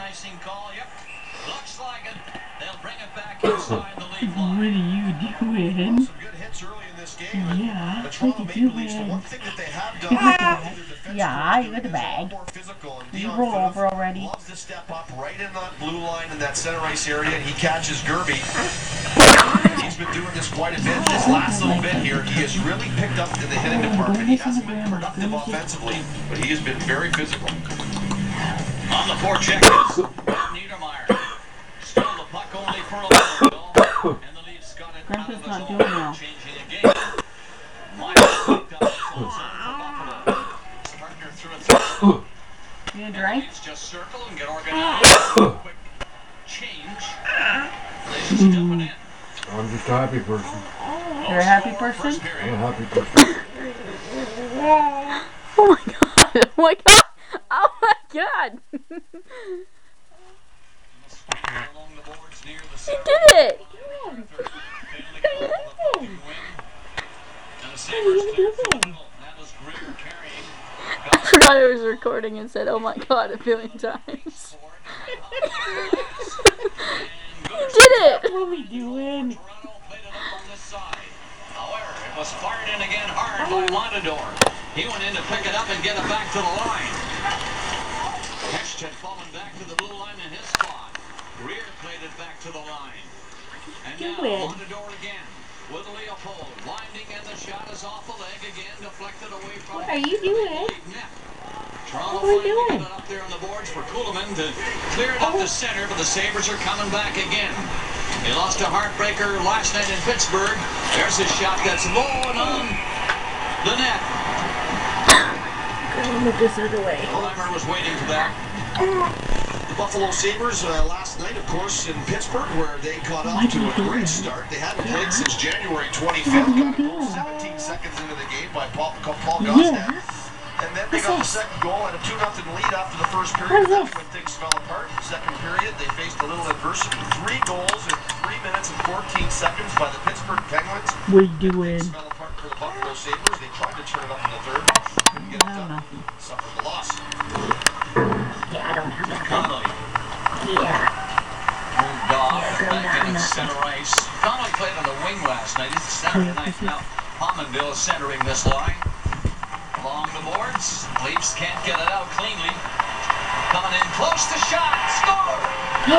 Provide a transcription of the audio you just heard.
Icing call, yep. Looks like it. They'll bring it back inside the lead What are you doing? Some good hits early in this game. Yeah, The Toronto what are you Leafs, the doing? one thing that they have done You're with the their defense Yeah, you're the bag. more physical, and You roll over already. Loves to step up right in that blue line in that center ice area, and he catches Gerbe. He's been doing this quite a bit. This last little bit here, he has really picked up in the hitting department. He hasn't been productive offensively, but he has been very physical. On the forecheck is Niedermayer. Still the puck only for a little goal. And the Leafs got it out Grandpa's of the not zone. doing well. Changing again. Myers picked up the zone for Buffalo. Partner through it through. You gonna drink? Leafs just circle and get organized. Quick change. Leafs hmm. jumping in. I'm just a happy person. You're a happy person? I'm a happy person. Oh my god. Oh my god. God. Along the boards near the You center. did it. Failing to control the fucking wing. And the Sabres clear for the middle. That was Grier carrying. I forgot I was recording and said, oh my god, a billion times. You did it. What are we doing? Toronto played it up on this side. However, it was fired in again hard by Montador. He went in to pick it up and get it back to the line. Hecht had fallen back to the blue line in his spot. Grier played it back to the line. And now Doing? Montador again with Leopold. Winding and the shot is off the leg again, deflected away from What are you doing? Toronto What are we doing? it up there on the boards for Kuhlman to clear it up oh. the center, but the Sabres are coming back again. He lost a heartbreaker last night in Pittsburgh. There's his shot that's low and on the net. Look this other way. Weimer was waiting for that. The Buffalo Sabres uh, last night, of course, in Pittsburgh, where they caught What to a great start. They hadn't played since January 25th. What are you Got goal 17 seconds into the game by Paul, Paul. Yes. And then they got the second goal and a 2 0 lead after the first period. That's when things fell apart. Second period, they faced a little adversity. Three goals in 3 minutes and 14 seconds by the Pittsburgh Penguins. You doing? Things fell apart for the Buffalo Sabres. They tried to turn it up in the third. Couldn't get it done. Suffered the loss. Yeah, I don't have that. Connolly Yeah. moved off, Yeah, go back in down that. center ice. Connolly played on the wing last night. It's the center Yeah, tonight this is- now. Is centering this line. Along the boards. Leafs can't get it out cleanly. Coming in close to shot. Score!